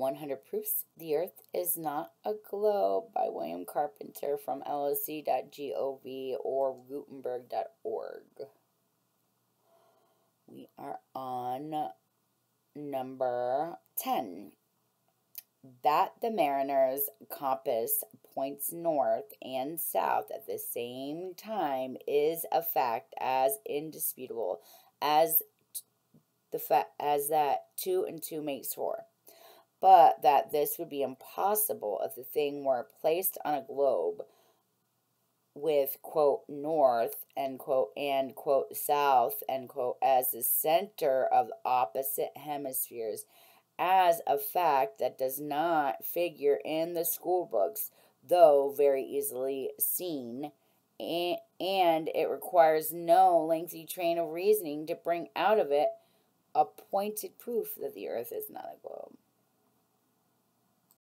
100 Proofs the Earth is Not a Globe by William Carpenter from LSC.gov or Gutenberg.org. We are on number 10. That the mariner's compass points north and south at the same time is a fact as indisputable as the fact as that two and two makes four but that this would be impossible if the thing were placed on a globe with quote north end quote and quote south quote as the center of opposite hemispheres as a fact that does not figure in the school books though very easily seen and it requires no lengthy train of reasoning to bring out of it a pointed proof that the earth is not a globe